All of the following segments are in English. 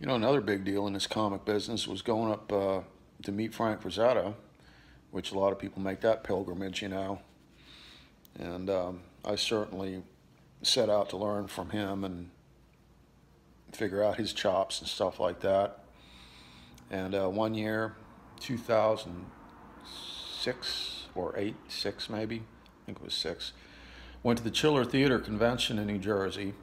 You know, another big deal in this comic business was going up uh, to meet Frank Frazetta, which a lot of people make that pilgrimage, you know. And um, I certainly set out to learn from him and figure out his chops and stuff like that. And uh, one year, 2006 or 8, 6 maybe, I think it was 6, went to the Chiller Theater Convention in New Jersey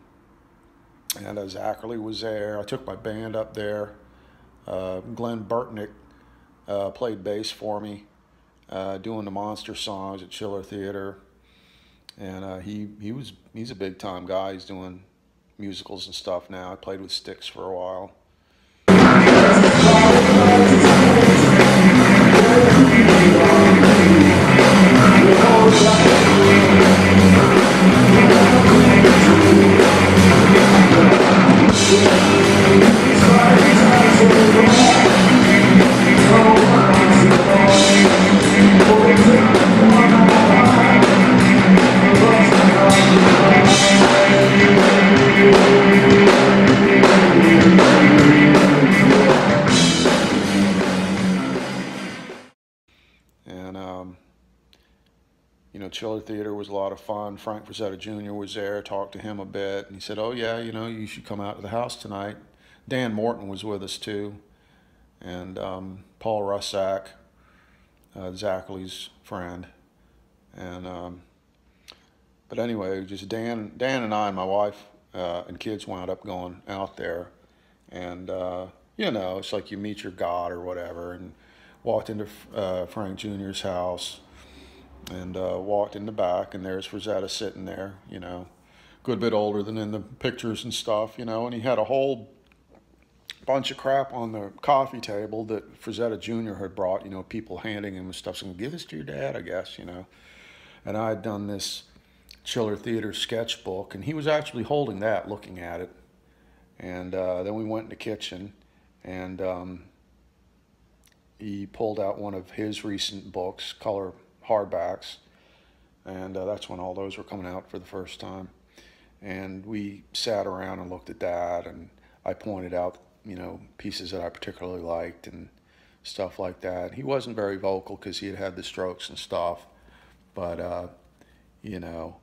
and uh, Zacherley was there. I took my band up there. Uh, Glen Burtnik uh, played bass for me, uh, doing the monster songs at Chiller Theater, and uh, he he was he's a big time guy. He's doing musicals and stuff now. I played with Styx for a while. You know, Chiller Theater was a lot of fun. Frank Frazetta Jr. was there, talked to him a bit. And he said, Oh, yeah, you know, you should come out to the house tonight. Dan Morton was with us too. And um, Paul Russack, uh, friend. And, um, but anyway, just Dan, Dan and I and my wife uh, and kids wound up going out there. And, uh, you know, it's like you meet your God or whatever. And, walked into uh, Frank Jr.'s house and uh, walked in the back, and there's Frazetta sitting there, you know, good bit older than in the pictures and stuff, you know, and he had a whole bunch of crap on the coffee table that Frazetta Jr. had brought, you know, people handing him stuff, saying, give this to your dad, I guess, you know. And I had done this Chiller Theater sketchbook, and he was actually holding that, looking at it. And uh, then we went in the kitchen, and um, he pulled out one of his recent books, color hardbacks, and uh, that's when all those were coming out for the first time. And we sat around and looked at that, and I pointed out, you know, pieces that I particularly liked and stuff like that. He wasn't very vocal because he had had the strokes and stuff, but uh, you know,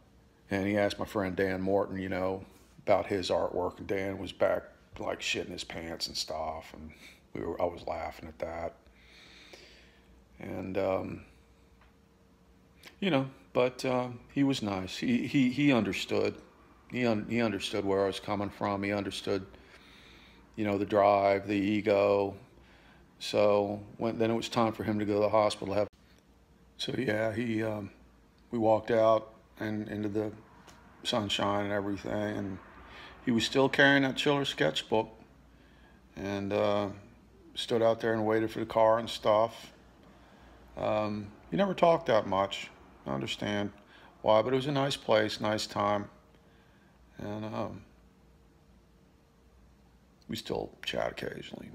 and he asked my friend Dan Morton, you know, about his artwork, and Dan was back like shitting his pants and stuff, and we were I was laughing at that and um, you know, but uh, he was nice. He he he understood. He un- he understood where I was coming from. He understood, you know, the drive, the ego. So when then it was time for him to go to the hospital. Have so yeah, he um, we walked out and into the sunshine and everything, and he was still carrying that Chiller sketchbook, and uh, stood out there and waited for the car and stuff um, he never talked that much. I understand why, but it was a nice place, nice time. And um, we still chat occasionally.